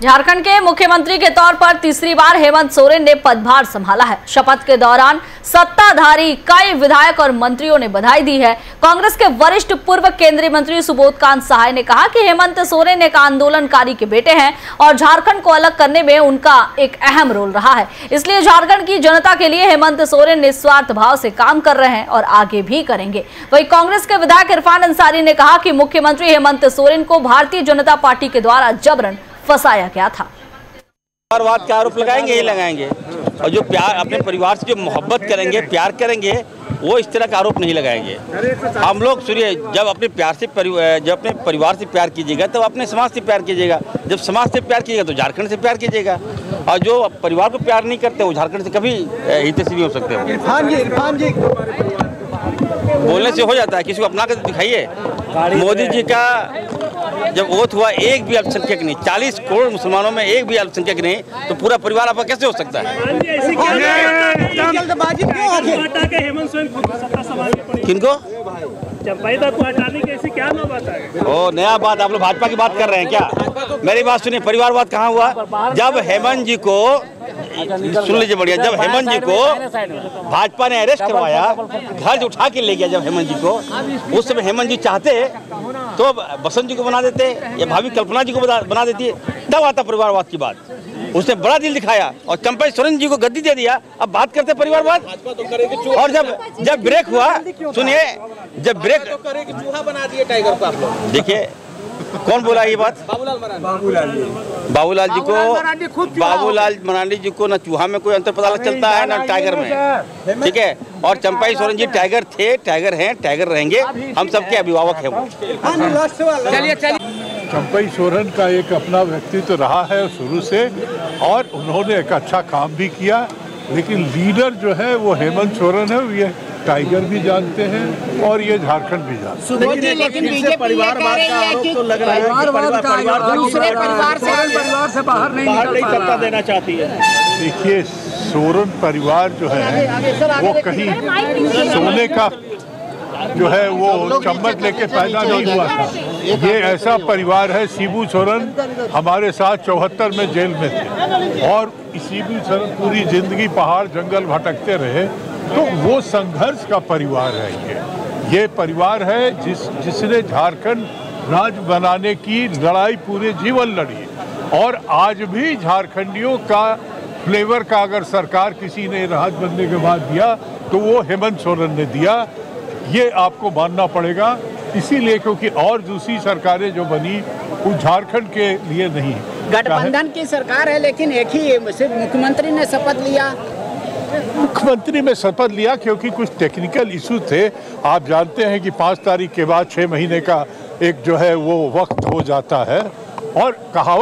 झारखंड के मुख्यमंत्री के तौर पर तीसरी बार हेमंत सोरेन ने पदभार संभाला है। शपथ के दौरान सत्ताधारी कई विधायक और मंत्रियों ने बधाई दी है। कांग्रेस के वरिष्ठ पूर्व केंद्रीय मंत्री सुबोध कांत सहाय ने कहा कि हेमंत सोरेन एक आंदोलनकारी के बेटे हैं और झारखंड को अलग करने में उनका एक अहम रोल रहा है। इसलिए झारखंड की जनता के लिए हेमंत सोरेन निस्वार्थ भाव से काम कर रहे हैं और आगे भी करेंगे। वही कांग्रेस के विधायक इरफान अंसारी ने कहा कि मुख्यमंत्री हेमंत सोरेन को भारतीय जनता पार्टी के द्वारा जबरन फंसाया गया था। परिवारवाद का आरोप लगाएँगे ही लगाएँगे। और जो प्यार अपने परिवार से जो मोहब्बत करेंगे प्यार करेंगे वो इस तरह का आरोप नहीं लगाएँगे। हम लोग सुनिए जब अपने प्यार से जब अपने परिवार से प्यार कीजिएगा तब तो अपने समाज से प्यार कीजिएगा। जब समाज से प्यार कीजिएगा तो झारखंड से प्यार कीजिएगा। और जो परिवार को प्यार नहीं करते वो झारखंड से कभी हित से नहीं हो सकते हो। इरफान जी इरफान जी। बोलने से हो जाता है किसी को अपना कर दिखाइए। मोदी जी का जब वोट हुआ एक भी अल्पसंख्यक नहीं चालीस करोड़ मुसलमानों में एक भी अल्पसंख्यक नहीं तो पूरा परिवार आपका कैसे हो सकता है? आगे किनको? चंपाई को हटाने की ऐसी क्या नौबत है? ओ नया बात आप लोग भाजपा की बात कर रहे हैं क्या? मेरी बात सुनिए परिवारवाद कहाँ हुआ? जब हेमंत जी को सुन लीजिए बढ़िया जब हेमंत जी को भाजपा ने अरेस्ट करवाया घर से उठा के ले गया जब हेमंत जी को। उस समय हेमंत जी चाहते तो बसंत जी को बना देते या भाभी कल्पना जी को बना देती तब आता परिवारवाद की बात। उसने बड़ा दिल दिखाया और चंपा सोरेन जी को गद्दी दे दिया। अब बात करते परिवारवाद। और जब जब ब्रेक हुआ सुनिए जब ब्रेक चूहा बना दिए टाइगर को आप लोग। देखिए कौन बोला ये बात? बाबूलाल जी। बाबूलाल जी को बाबूलाल मरांडी जी को न चूहा में कोई अंतर पता चलता है ना टाइगर में? ठीक है? और चंपाई सोरेन जी। टाइगर थे टाइगर हैं टाइगर रहेंगे। हम सबके अभिभावक हैं वो। चंपई सोरेन का एक अपना व्यक्तित्व रहा है शुरू से और उन्होंने एक अच्छा काम भी किया लेकिन लीडर जो है वो हेमंत सोरेन है ये टाइगर भी जानते हैं और ये झारखंड भी जानते हैं। लेकिन लेकिन बीजेपी परिवारवाद का आरोप तो लग रहा है कि परिवार परिवार से परिवार से बाहर नहीं सत्ता देना चाहती है। देखिए सोरन परिवार जो है वो कहीं सोने का जो है वो चम्मच लेके पैदा नहीं हुआ था। ये ऐसा परिवार है शिबू सोरन हमारे साथ चौहत्तर में जेल में थे। और शिबू सोरेन पूरी ज़िंदगी पहाड़ जंगल भटकते रहे। तो वो संघर्ष का परिवार है ये। ये परिवार है जिस जिसने झारखंड राज्य बनाने की लड़ाई पूरे जीवन लड़ी और आज भी झारखंडियों का फ्लेवर का अगर सरकार किसी ने राज बनने के बाद दिया तो वो हेमंत सोरेन ने दिया। ये आपको मानना पड़ेगा। इसीलिए क्योंकि और दूसरी सरकारें जो बनी वो झारखंड के लिए नहीं गठबंधन की सरकार है लेकिन एक ही सिर्फ़ मुख्यमंत्री ने शपथ लिया। मुख्यमंत्री में शपथ लिया क्योंकि कुछ टेक्निकल इशू थे। आप जानते हैं कि पाँच तारीख के बाद छः महीने का एक जो है वो वक्त हो जाता है। और कहावत